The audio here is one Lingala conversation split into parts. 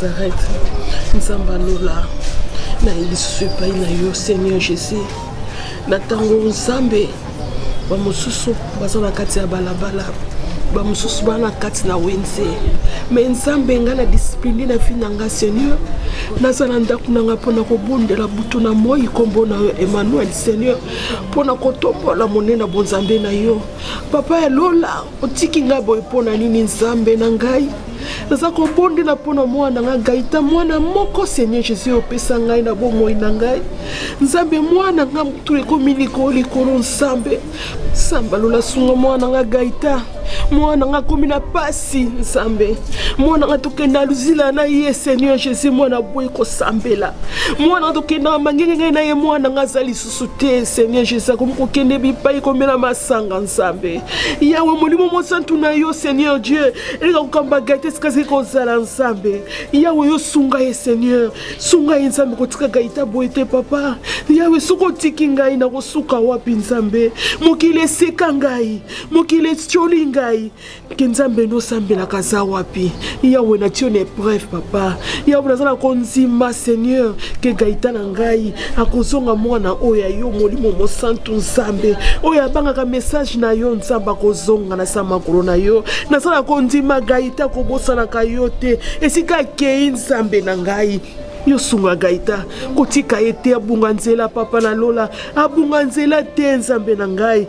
nazareth nzambe alola naye lisusu epai na yo seigneur jésus na ntango nzambe bamosusu baza na kati ya balabala bamosusu baa na kati na wenze me nzambe ngai na disipline na vi na ngai seigneur naza na ndako na ngai mpo na kobondela butu na moi nkombo na yo emmanuel seigneur mpo na kotombola monene na bonzambe na yo papa ya lola otiki ngai boye mpo na nini nzambe na ngai naza kobondela mpo na mwana na ngai gaita mwana moko seigneur jésus oyo opesa ngai na bomoi na ngai nzambe mwana ngai motu ekomi likolo likolo nzambe samba lola sunga mwana ngai gaita mwana ngai akomi na mpasi nzambe mwana ngai tokenda na luzila na ye seigneur jésus mwana boyi kosambela mwana ngai tokenda na mangenge ngai na ye mwana ngai azali yesu te seigneur jesus akomi kokende bipai komela masanga nzambe yawe molimo mosantu na yo seigneur dieu eleka kokamba gai te sikazali kozala nzambe yawe yo sunga ye seigneur sunga ye nzambe kotika gai ta boye te papa yawe soki otiki ngai nakosuka wapi nzambe mokili eseka ngai mokili etioli ngai ke nzambe nde osambelaka aza wapi yawe natio na epreuve papa yawe naza na kondima seigneur ke gaita na ngai akozonga mwana oyo ya yo molimo mosantu nzambe oyo abangaka message na yo nzambe akozonga na sa makolo na yo naza na kondima gaita akobosanaka yo te esika akei nzambe na ngai yo sunga gaita kotika ye te abunga nzela papa na lola abunga nzela te nzambe na ngai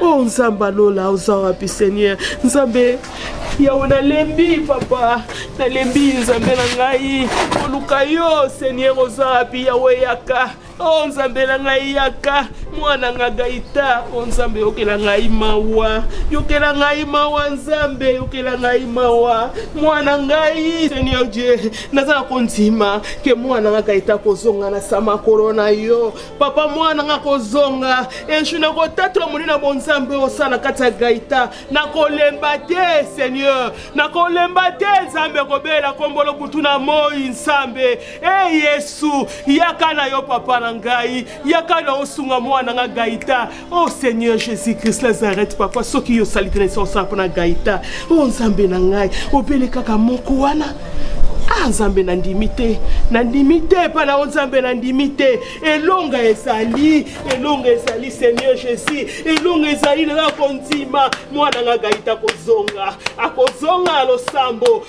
o oh, nzambe alola oza wapi seigneur nzambe yawe nalembi papa nalembi nzambe na ngai koluka yo seigneur oza wapi yawe yaka o oh, nzambe na ngai yaka mwana nga gaita o oh, nzambe yokela ngai mawa yokela ngai mawa nzambe yokela ngai mawa mwana ngai seigneur dieu naza na kondima ke mwana nga gaita kozonga na sa makolo na yo papa mwana nga kozonga esu nakotatola moni na bonzambe osala kati ya gaita nakolemba te seigneur nakolemba te nzambe kobela kombolo kutu na moi nzambe e yesu yaka na yo papa na ngai yaka na osunga mwana nga gaita oh seigneur jésus christ nazareth papa soki yo osali te na esika osala mpo na gaita o oh, nzambe na ngai obele kaka moko wana ah nzambe nandimi te nandimi te epai na yo nzambe nandimi te elonga ezali elonga ezali seigneur jésus elonga ezali naza kondima mwana nga gaita akozonga akozonga na losambo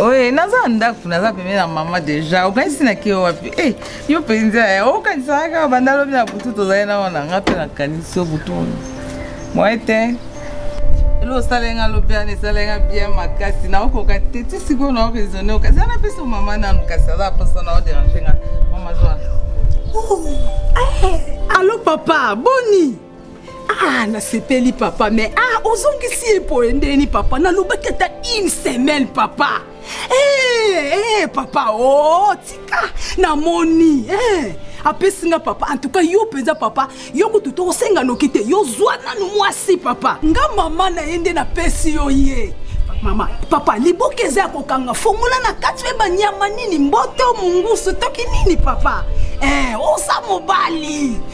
oye naza ndako naza pembe na mama deja okanisi na ke wapi e yo mpenza eh, okanisaka kaka banda lobi na butu tozali na wana nga mpe nakanisi yo butu moye te elo osala nga lobi wana esala nga bien makasi naokoka te ti sikoyo nao raisonne okasi ana mpeso mama nanu kasi aza mposa nao derange nga mama zwa alo papa boni ah nasepeli papa mais ah ozongisi ye poye ndeni papa nalobaki ata une semaine papa hey, eh, hey, eh, papa o oh, tika namoni hey. Eh. apesi nga papa antuka yo mpenza papa yo kutu tokosenga noki te yo zwa nanu mwasi papa nga mama na ye nde napesi yo ye mama papa liboke eza ya kokanga fongola na kati oyeba nyama nini mboto mongusu toki nini papa eh, oza mobali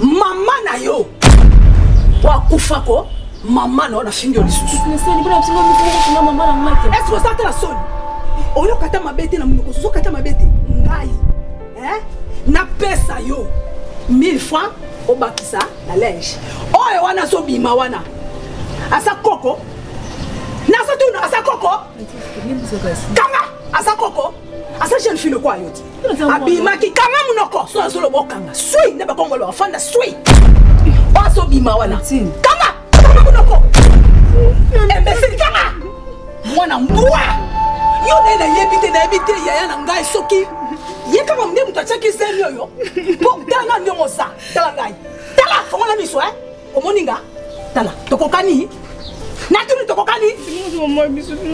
mama na yo wakufa ko mama na yo nafingi yo lisusu eske oza te na soni oyoka ata mabe te na monoko ozoka ata mabe te ngai napesa yo 1000 francs obakisa na linge oyo wana azobima wana aza koko nazotuna aza koko kanga aza koko aza jeune fille lokola yo te abimaki kanga monoko so azoloba okanga swi nde bakongolo afanda swi oyo azobima wana kanga kanga monoko embesili kanga mwana mbwa yo nde nayebi te nayebi te yaya na ngai soki ye kaka nde moto atyaki zemi oyo po tala ngai ndenge oza tala ngai tala fongola miso e omoni nga tala tokokani natuni tokokani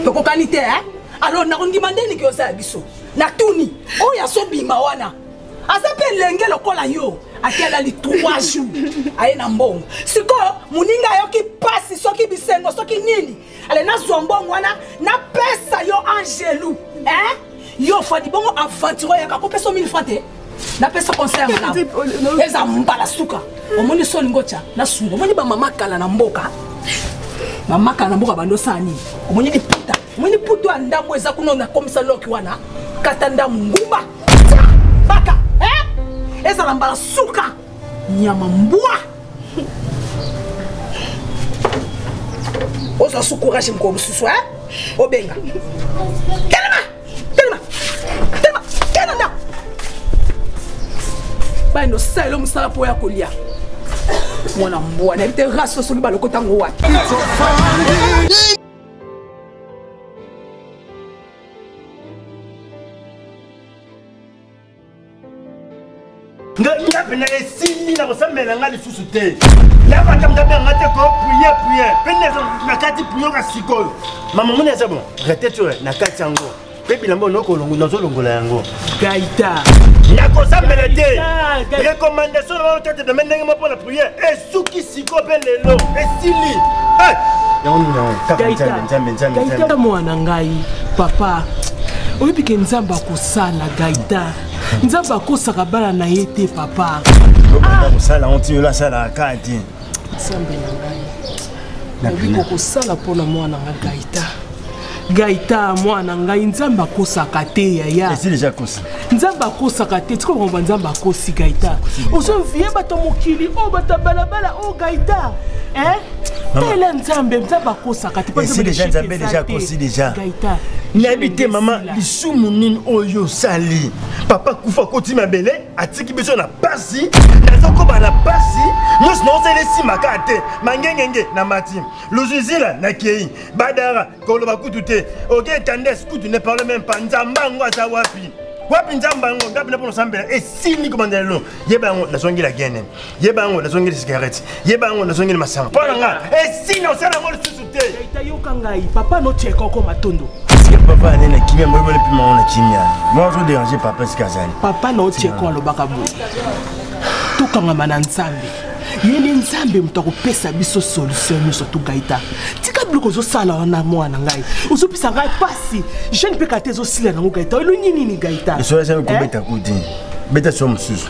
tokokani te eh? alors nakondima nde niki oza ya biso natuni oyo azobima wana aza mpe elenge lokola yo akelali 3 jours aye na mbongo sikoyo moninga ayoki mpasi soki bisengo soki nini ale nazwa mbongo wana napesa yo angelu eh? yo fadi bongo aventure oyaka kopesa 1000 franc te napesa conseil ya malamu eza mbala suka omoni soni ngotya nasunga omoni bamama kala na mboka bamaka na mboka bandosala nini omoni liputa moni putu ya ndambo eza kuna na komisa loki wana kata ndambo ngumba baka eh? ezala mbala suka nyama mbwa ozwa su courage mokolo mosusu e obenga telema telema telema kena ndako bayende osala elo mosala mpo ya kolia mwana mbwa nayebi te race osoki balokota yango wapi nga mpenza esimbi na kosambela nga lisusu te ya makambo ya banga te ko prie prie mpe na kati prie oka sikoyo mama moni eza bon rete tue na kati yango mpe bilamba onokolongo nazolongola yango gaita nakosambela te recommandation na wana tete dame ndenge moko mpo na priere esuki siko mpe lelo esili eh! yango nini yango kaka nzambe nzambe nzambe gaita mwana ngai papa oyebi ke nzambe akosala gaita nzambe akosaka bana na ye te papa kosala yango tiyola asalaka kaka te nzambe na ngai nayebi kokosala mpo na mwana nga gaita gaita mwana ngai nzambe akosaka te yaya nzambe akosaka te tikokomba nzambe akosi gaita ozoviye bato mokili oyo oh, bato ya balabala oyo oh, gaita eh? tala nzambe nzambe akosaka tenzabe deja akosi deja nayebi te mama lisumu nini oyo osali papa kufa koti mabele atiki biso na pasi nazokoba na pasi nyonso naosala esima kaka te mangengenge na mati luzuzila na kei badara koloba kutu te oke kandes kutu ne parle meme pa nzamba yango aza wapi wapi nzambe yango ngapi na mpo nosambela esili kobanda lelo yeba yango nazongela gene yeba yango nazongeli cigarette yeba yango nazongeli masanga mpo na nga esina eh, osala yango lisusu te yoka ngai papa notieka oko matondo papa ane na kimia moyebi olepima yango na kimia moi ozo dérange papa esika azali papa na otieko alobaka boye tokangama na nzambe ye nde nzambe moto akopesa biso solution nyonso togaita tika biloko ozosala wana mwana ngai ozopesa ngai mpasi jeune mpe kate ezosila nango gaita elongi nini gaita esoyasami kobeta eh? kuti beta so mosusu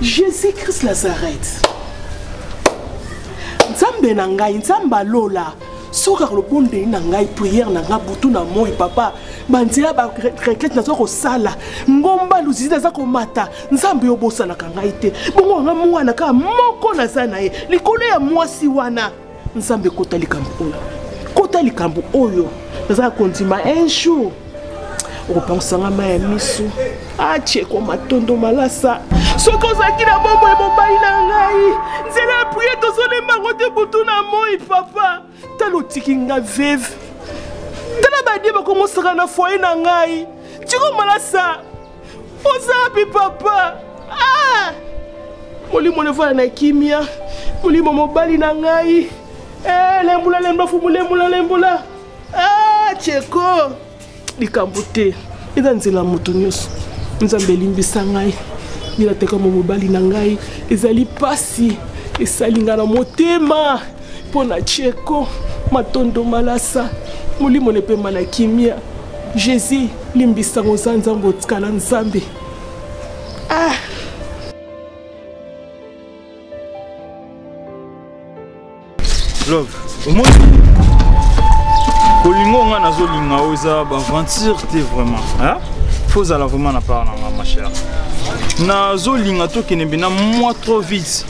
jésus christ nazareth nzambe na ngai nzambe alola soki akolobondeli na ngai priere na ngai butu na moi papa banzela bareklete naza kosala ngomba luzizi naza komata nzambe obosanaka ngai te bongo anga mwana kaka moko naza na ye likolo ya mwasi wana nzambe kota likambo oyo kota likambo oyo nazala kondima un jour okopangusanga mai ya miso acheko ah, matondo malasa soki ozalaki na bomoi mobali na ngai nzela ya prie tozolemba yango te butu na moi papa tala otiki nga veve tala badie bakongosaka na foye na ngai tiko malasa oza wapi papa ah! molimo nefana na kimia molimo mobali na ngai eh, lembola lembola fumu lembola lembola ah, cheko likambo te eza nzela ya moto nyonso nzambe elimbisa ngai bilateka mo mobali na ngai ezali mpasi esali ngai na motema mpo na cheko matondo malasa molimo nepema na kimia jésus limbisa ngo oza nzambe otikala nzambe ah. love omoni kolinga onga nazolinga oyo eza baventure te vraiment fo ozala vraiment na part na nga ma chere nazolinga tokende mpe na mwa trop vite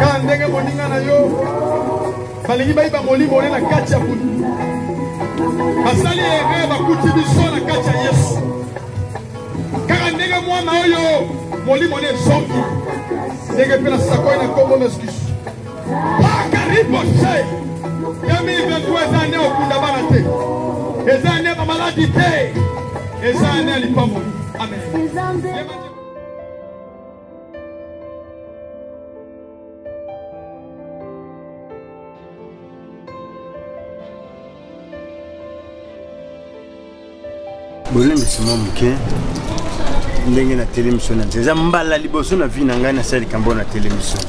kaka ndenge moninga na yo balingi bayiba molimo one na kati ya butu basali ere bakuti biso na kati ya yesu kaka ndenge mwana oyo molimo ne ezongi ndenge mpe nasakoli na nkombo na yesu kristu bakaribose 2023 eza ane okunda bana te eza ane bamaladi te eza ane ya lipamboli amen bolembisi mwa moke ndenge na telemission na nzela eza mbala liboso na vie na ngai nasala likambo oyo na telemission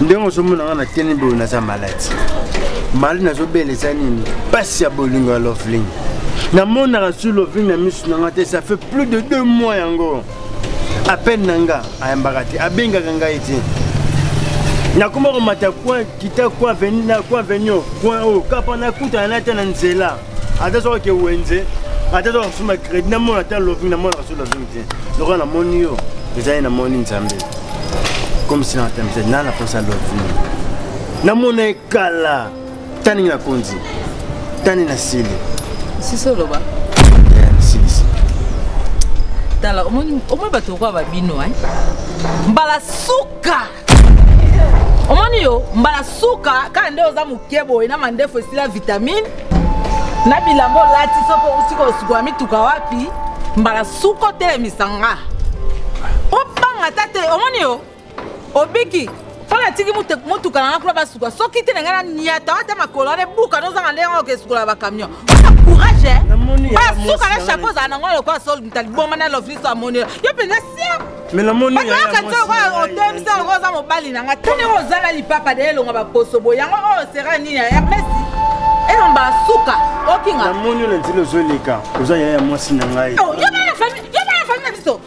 ndenge ozomona ngai na teni boyo naza maladi mali nazobela eza nini mpasi ya bolingo ya loveling namonaka sur loveling na misu na ngai te ça fait plus de deux mois yango appel na nga ayambaka te abengaka ngai te nakoma komata coin kita coin veni na coin venio coin oyo kapa nakutana na ata na nzela ata soki ake wenze ata soki akosomba crédit namona ata loving namonaka soki loving te lokola namoni yo ezali namoni nzambe comme si na temse na na posa loving namona ekala tani na konzi tani na sili sisi oloba silisi tala omoni bato lokola babino eh? mbala suka omoni yo mbala suka kaka nde oza moke boye na mandefu esila vitamine na bilamba olati soko outi kosukola mituka wapi mbala suka otelemisa nga obanga ta te omoni yo obiki mpo natiki motuka na ngai kuna basuka soki te na ngai naniata ata makolo wana ebuka nozanga ndenge oke esukola bakamio wana courage basuka na chapeau ozala nango lokola sol mtaliboma na lovliso amoni yo mpenza siaotemisa lokola oza mobali na ngai te ndenge oza na lipapa de elonga baposo boye yango oyo sera nini ya hermesi elomba suka okinga namoni yo na nzela ozoleka oza yaya mwasi na ngai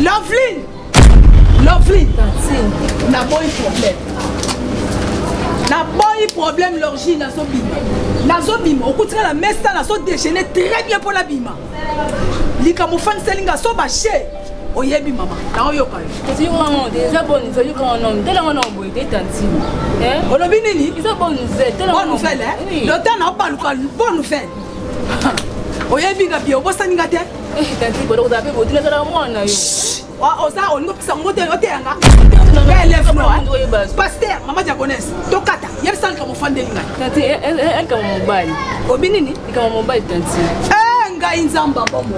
Lovely Lovely Na boy problème Na boy problème l'origine na zobima Na zobima okutika na mesa na so déjeuner très bien pour la bima Likambo fan selinga so bacher oyebi mama naoyoka olobi nini doter naobaluka bonne nouvelle oyebi nga bie obosani nga te Eh, tanti bodo kozala mpe bodila zala mwana yo oza olingi opesa ngo te oteyanga paster mama diagonese tokata yebisa likambo ofandeli ngai tanti eh, eh, likambo mobali obi nini likambo mobali tanti ngai nzamba bomo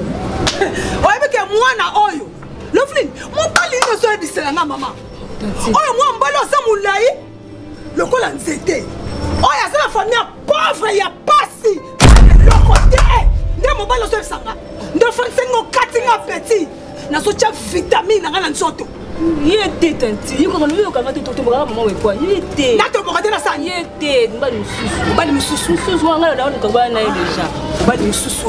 oyebi ke mwana oyo loflin mobali nini ozoyebisela nga mama oyo mwa mbali oza molai lokola nzete oyo aza na famille ya pauvre ya pasi eloko te nde mobali ozoyebisa nga nde ofandisaki nga okati nga apeti nazotya vitamine na nga na nzoto ye te tanti yekokana oyokanga te totobokaka mama wekwa ye te natoboka te nasani ye te mobali mosusu mobali mosusu mosusu wanga na olukaka bana na ye deja mobali mosusu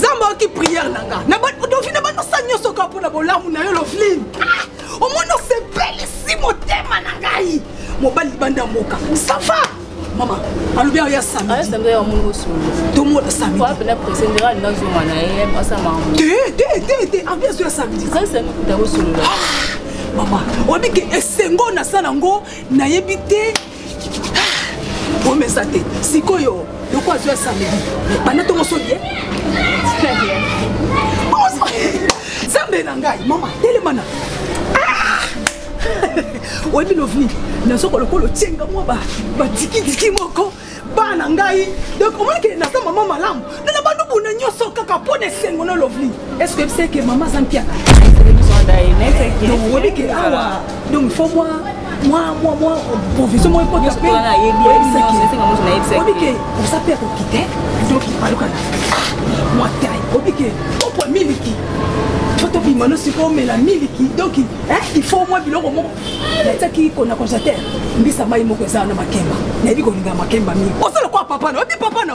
zamba oyoki priere na nga nadovi na banosa nyonso kaka mpo na bolamu na yo loveline ah! omoni osepelisi motema na ngai mobali libanda mboka sava mama alobi ayo ya samitomona samidite te te abi azo ya samidi mama oyebi ke esengo nasala yango nayebi te problème eza te sikoyo loko azwi ya samedi banda ntongo osoni ye zambe na ngai mama telemana ah! oyebi lovni nazoka lokola otyenga mwa batikitiki moko bana ngai donc omonike naza mama malamu me na balubuna nyonso kaka mpo na esengo na lovli est ce que oyebisa eke mama aza mpiaka oyebi ke awa donc fo mwa mwa mwa mwa provision moko ekota mpe oyebi ke oza mpe akokite doki balukana mwa tai oyebi ke opwa miliki soki tobima no sikoyo omela miliki donc il faut mwa biloko moko natiaki kona congélateur mbisa mai moko eza na makemba nayebi kolinga makemba mingi osala kwa papa na oyebi papa na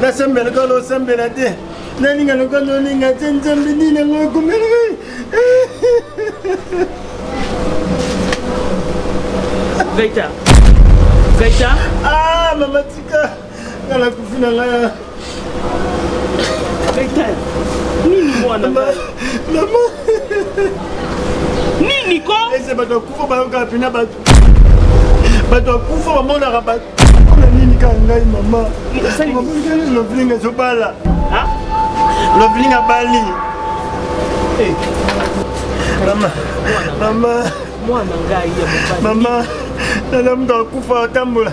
nasembela kala osembela te nalinga lokola olinga te nzambe nini yango ekomeli gaita gaita ah mama tika nga nakufi na nga gaita nini mwana mama nini ko ese bato akufa bayokaka mpena bato bato akufa bamonaka bato na nini kaka ngai mama loveling ezobala loveling abali eh. mama mama mwana ngai ya mobali mama nalamuka akufa atambola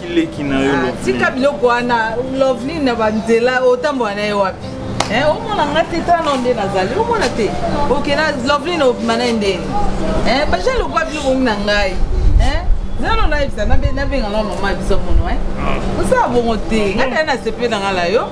leki na yo ah, tika biloko wana loveline na banzela otambola na ye wapi eh, omona nga te tano nde nazali omona te oke na loveline obima na ye ndeni eh, baja lokwa biloko na ngai zano nayebisa nabenga na mama biso mono osala bongo te ngai naye nasepeli na ngai na yo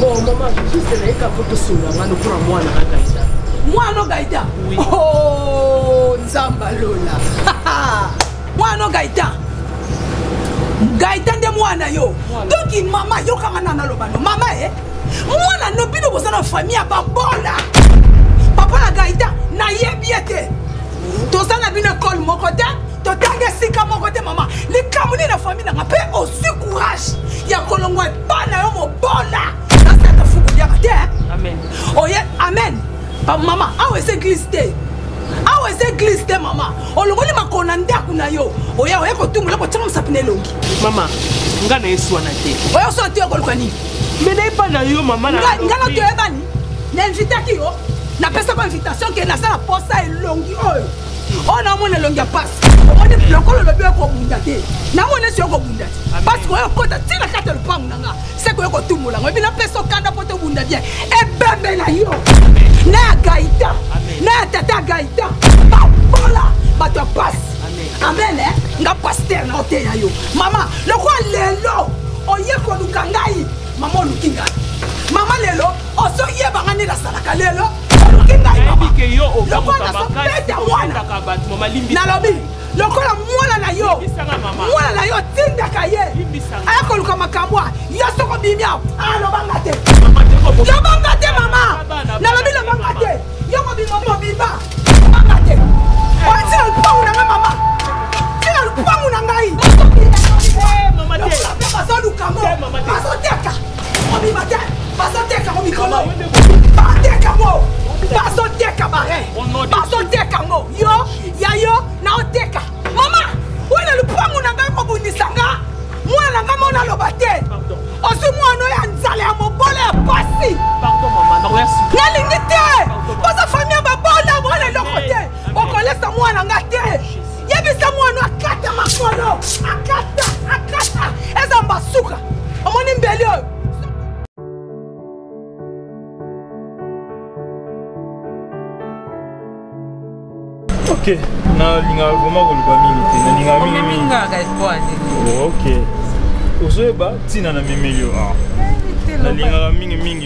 Bon, maman, juste na eka poto sola ngano pour moi na gaida. Moi no gaida. Oui. Oh, nzamba lola. Moi no gaida. Gaida nde mwana yo. Donc mama yo kanga na naloba no. Mama eh. Mwana no bino boza na famille ya babola. Papa na gaida na yebi ete. Toza na bino école moko te. totangi esika moko te mama likambo nini na fami nanga mpe ozwi courage ya kolongwa epai na yo mobola nasata fukuliaka te oye amen mama awa eza eglise te awa eza eglise te mama olongoli makolo na ndako na yo oya oye kotumbola kotyaka mosapi na elongi mama nga na eswana te oya oswana te okoluka nini me nayepa na yo mama nga na toyebani na invitaki yo napesaka invitation ke nasala posa elongi oyo oyo naomona elongi ya pasi omoni lokolo olobi oyo kobunda te namona esi okobunda te pasi koyo okota ti na kati ya lopango na nga se koyo kotumbola ngo ebi napesa okanda mpo te obunda bien ebembe na yo na ya gaita na ya tata gaita babola bato ya pasi amen eh? nga paster na oteya yo mama lokola lelo oye koluka ngai mama oluki ngai mama lelo ozoyeba ngai nde nasalaka lelo nalobi lokola mwana na yo mwana na yo otindaka ye aya koluka makambo a yo soko bimi awa alobanga ah, te lobanga te mama nalobi lobanga te yo mobima mobima lobanga te otina lupangu na ngai mama tina lupangu na ngai bazoluka ngo bazoteka Obima te, bazoteka ngo mikolo. Bateka ngo. Bazoteka bare. Bazoteka ngo. Yo, ya yo, na oteka. Mama, oyo na lupangu na ngai kobundisa nga. Mwana na ngai mona loba te. Ozwi mwana oyo ya nzala ya mobola ya pasi. Nalingi te. Boza famille ya babola, mwana eloko te. okolesa mwana nga te yebisa mwana akata makolo akata akata eza mbasuka omoni mbeli oyo ok nalingaka vraimen koluba mingi te nalingaka mingi ok ozoyeba ntina na memeli yo awa nalingaka mingi mingi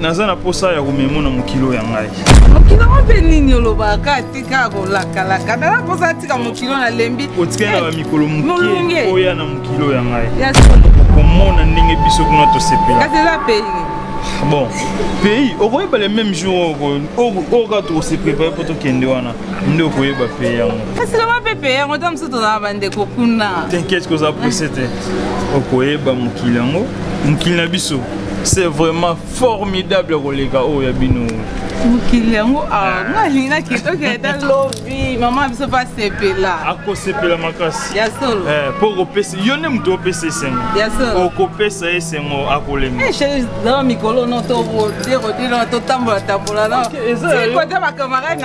naza na posa ya komemo na mokilo ya ngai mokilo ngo mpe nini olobaka atika kolakalaka naza posa atika mokilo nalembi otikali na bamikolo moke oya na mokilo ya ngai komona ndenge biso kuna tosepela kasi eza pei bon pays okoyeba le même jour oyo kaka tokose prépare mpo tokende wana nde okoyeba pe yango kasi loba mpe pe yango ta mosusu tozala bandeko kuna tinkete koza prese te okoyeba mokili yango mokili na biso c'est vraiment formidable koleka oyo oh, ya bino mokili yango ah, nga alingi na kitoki ata lobi mama biso mpe asepela akosepela makasi ya solo eh, mpo okopesa yo nde moto opesa esengo ya solo okopesa esengo akolemba eh, mikolo no totambola tambola no ikote bakamarade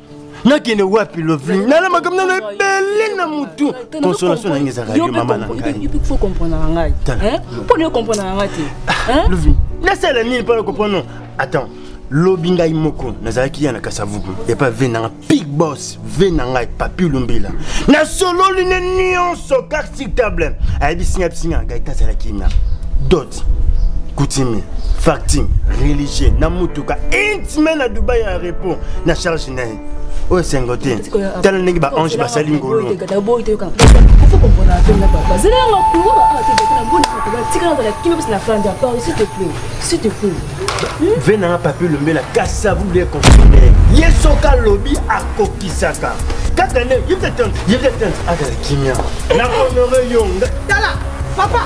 nakende wapi lovling nala makambo nano ebele na motu consolation nange ezalaka yo mama na ngaifo comprendaka ngai mpo na yo comprendaka ngai te lovling nasala nini mpo na comprendre attends lobi ngai moko nazalaki ya na kasavuku epa ve nanga pig bos ve na ngai papi lumbila nasololi ne nyonso cartitable ayebisi ngai bisinga ngai tazalaki na dot coutumier facting religieux na motuka intime na dubai ya repos na charge na ye oyo esengo te tala ndenge baange basali ngolu ve nanga papi lombela kasa vous devez consommer ye soki alobi akokisaka kaka nde yebte tante yebte tante akala kimia na honore yo tala papa